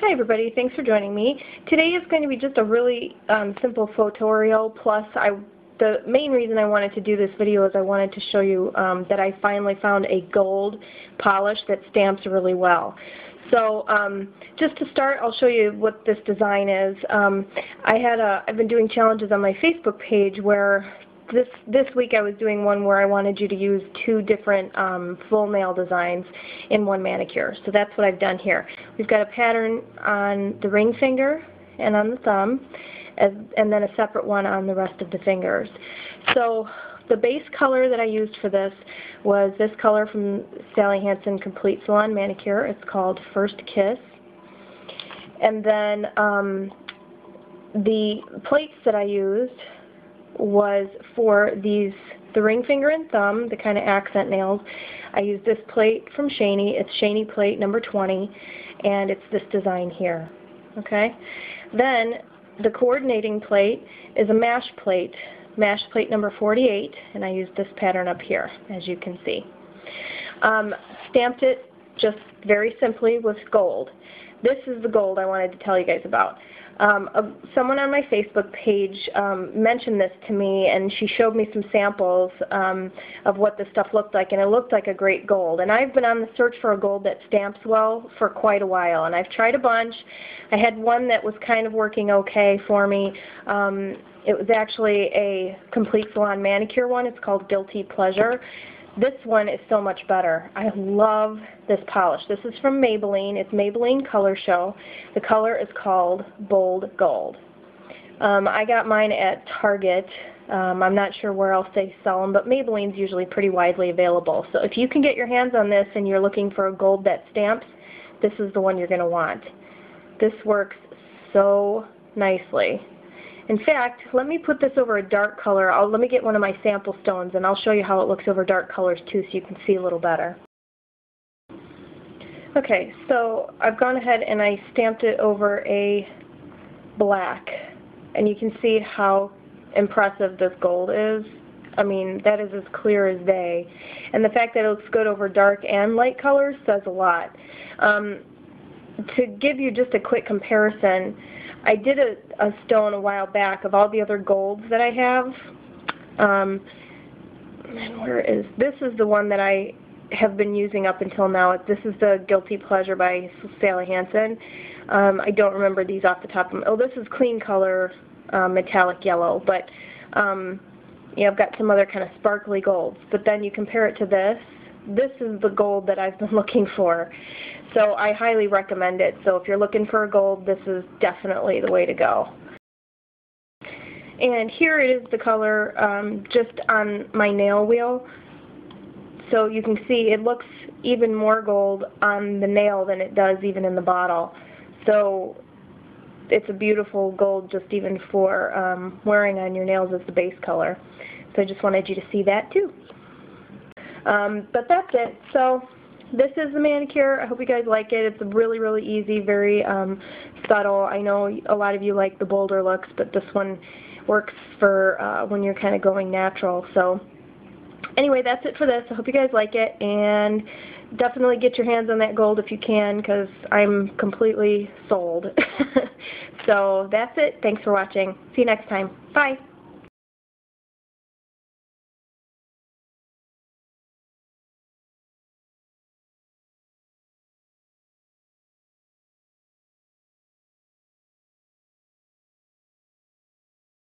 Hi everybody, thanks for joining me. Today is going to be just a really um, simple tutorial plus I the main reason I wanted to do this video is I wanted to show you um, that I finally found a gold polish that stamps really well. So um, just to start, I'll show you what this design is. Um, I had a, I've been doing challenges on my Facebook page where this this week I was doing one where I wanted you to use two different um, full nail designs in one manicure. So that's what I've done here. We've got a pattern on the ring finger and on the thumb, as, and then a separate one on the rest of the fingers. So the base color that I used for this was this color from Sally Hansen Complete Salon Manicure. It's called First Kiss. And then um, the plates that I used was for these, the ring finger and thumb, the kind of accent nails. I used this plate from Shany. It's Shany plate number 20, and it's this design here. Okay? Then the coordinating plate is a mash plate, mash plate number 48, and I used this pattern up here, as you can see. Um, stamped it just very simply with gold. This is the gold I wanted to tell you guys about. Um, uh, someone on my Facebook page um, mentioned this to me, and she showed me some samples um, of what this stuff looked like, and it looked like a great gold. And I've been on the search for a gold that stamps well for quite a while, and I've tried a bunch. I had one that was kind of working okay for me. Um, it was actually a complete salon manicure one. It's called Guilty Pleasure. This one is so much better. I love this polish. This is from Maybelline. It's Maybelline Color Show. The color is called Bold Gold. Um, I got mine at Target. Um, I'm not sure where else they sell them, but Maybelline's usually pretty widely available. So if you can get your hands on this and you're looking for a gold that stamps, this is the one you're going to want. This works so nicely. In fact, let me put this over a dark color. I'll, let me get one of my sample stones and I'll show you how it looks over dark colors too so you can see a little better. Okay, so I've gone ahead and I stamped it over a black and you can see how impressive this gold is. I mean, that is as clear as day. And the fact that it looks good over dark and light colors says a lot. Um, to give you just a quick comparison, I did a, a stone a while back of all the other golds that I have. Um, and where is, this is the one that I have been using up until now. This is the Guilty Pleasure by Sally Hansen. Um, I don't remember these off the top of my, oh this is Kleancolor uh, metallic yellow, but um, you know, I've got some other kind of sparkly golds. But then you compare it to this, this is the gold that I've been looking for. So I highly recommend it. So if you're looking for a gold, this is definitely the way to go. And here it is the color um, just on my nail wheel. So you can see it looks even more gold on the nail than it does even in the bottle. So it's a beautiful gold just even for um, wearing on your nails as the base color. So I just wanted you to see that too. Um, but that's it. So this is the manicure. I hope you guys like it. It's really, really easy, very um, subtle. I know a lot of you like the bolder looks, but this one works for uh, when you're kind of going natural. So anyway, that's it for this. I hope you guys like it, and definitely get your hands on that gold if you can, because I'm completely sold. so that's it. Thanks for watching. See you next time. Bye.